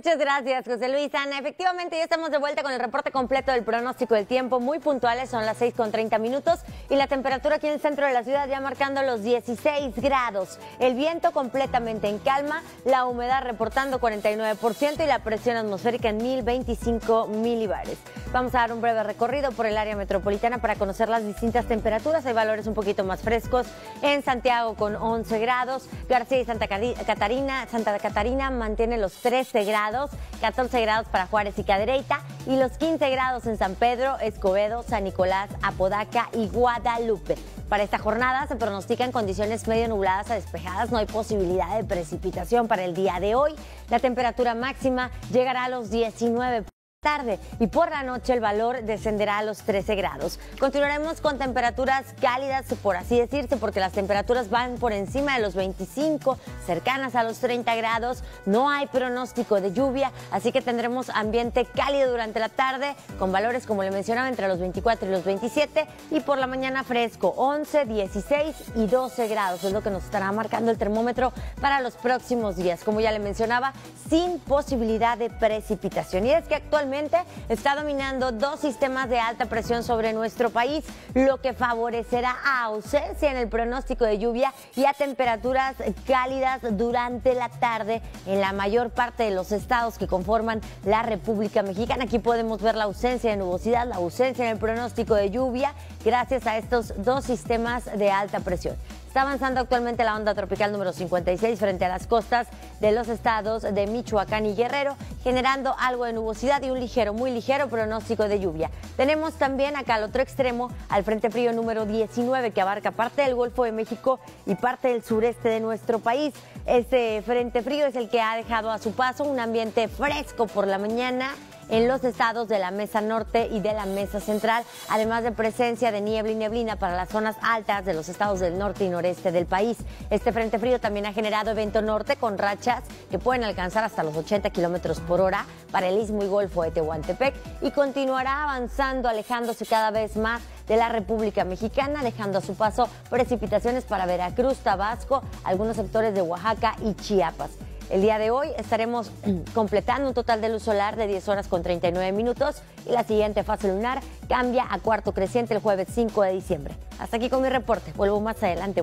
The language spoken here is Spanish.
Muchas gracias, José Luis. Ana, efectivamente ya estamos de vuelta con el reporte completo del pronóstico del tiempo. Muy puntuales, son las 6 con 30 minutos y la temperatura aquí en el centro de la ciudad ya marcando los 16 grados. El viento completamente en calma, la humedad reportando 49% y la presión atmosférica en 1025 milibares. Vamos a dar un breve recorrido por el área metropolitana para conocer las distintas temperaturas. Hay valores un poquito más frescos en Santiago con 11 grados, García y Santa Catarina, Santa Catarina mantiene los 13 grados 14 grados para Juárez y Cadereyta y los 15 grados en San Pedro, Escobedo, San Nicolás, Apodaca y Guadalupe. Para esta jornada se pronostican condiciones medio nubladas a despejadas, no hay posibilidad de precipitación para el día de hoy. La temperatura máxima llegará a los 19 tarde y por la noche el valor descenderá a los 13 grados. Continuaremos con temperaturas cálidas, por así decirse, porque las temperaturas van por encima de los 25, cercanas a los 30 grados. No hay pronóstico de lluvia, así que tendremos ambiente cálido durante la tarde, con valores, como le mencionaba, entre los 24 y los 27, y por la mañana fresco, 11, 16 y 12 grados. Es lo que nos estará marcando el termómetro para los próximos días. Como ya le mencionaba, sin posibilidad de precipitación. Y es que actualmente está dominando dos sistemas de alta presión sobre nuestro país, lo que favorecerá a ausencia en el pronóstico de lluvia y a temperaturas cálidas durante la tarde en la mayor parte de los estados que conforman la República Mexicana. Aquí podemos ver la ausencia de nubosidad, la ausencia en el pronóstico de lluvia gracias a estos dos sistemas de alta presión. Está avanzando actualmente la onda tropical número 56 frente a las costas de los estados de Michoacán y Guerrero, generando algo de nubosidad y un ligero, muy ligero pronóstico de lluvia. Tenemos también acá al otro extremo al frente frío número 19 que abarca parte del Golfo de México y parte del sureste de nuestro país. Este frente frío es el que ha dejado a su paso un ambiente fresco por la mañana en los estados de la Mesa Norte y de la Mesa Central, además de presencia de niebla y neblina para las zonas altas de los estados del norte y noreste del país. Este frente frío también ha generado evento norte con rachas que pueden alcanzar hasta los 80 kilómetros por hora para el istmo y golfo de Tehuantepec y continuará avanzando, alejándose cada vez más de la República Mexicana, dejando a su paso precipitaciones para Veracruz, Tabasco, algunos sectores de Oaxaca y Chiapas. El día de hoy estaremos completando un total de luz solar de 10 horas con 39 minutos y la siguiente fase lunar cambia a cuarto creciente el jueves 5 de diciembre. Hasta aquí con mi reporte. Vuelvo más adelante.